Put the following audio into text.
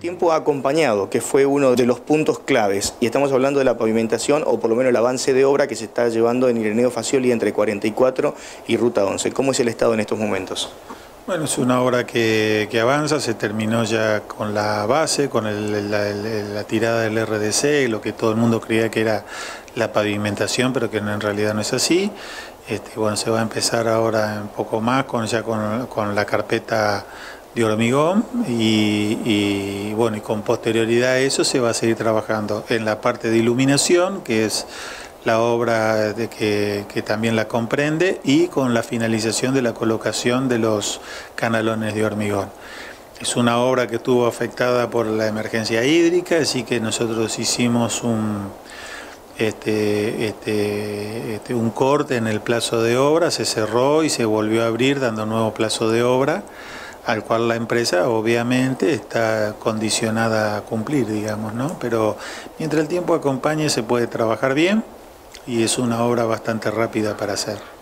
tiempo acompañado, que fue uno de los puntos claves, y estamos hablando de la pavimentación o por lo menos el avance de obra que se está llevando en Ireneo Facioli entre 44 y Ruta 11. ¿Cómo es el estado en estos momentos? Bueno, es una obra que, avanza, se terminó ya con la base, con la, tirada del RDC, lo que todo el mundo creía que era la pavimentación, pero que en realidad no es así. Este, bueno, se va a empezar ahora un poco más con, ya con, la carpeta de hormigón y, bueno, y con posterioridad a eso se va a seguir trabajando en la parte de iluminación, que es la obra de que, también la comprende y con la finalización de la colocación de los canalones de hormigón. Es una obra que estuvo afectada por la emergencia hídrica, así que nosotros hicimos un, este, este, este, un corte en el plazo de obra, se cerró y se volvió a abrir dando nuevo plazo de obra, al cual la empresa obviamente está condicionada a cumplir, digamos, ¿no? Pero mientras el tiempo acompañe se puede trabajar bien y es una obra bastante rápida para hacer.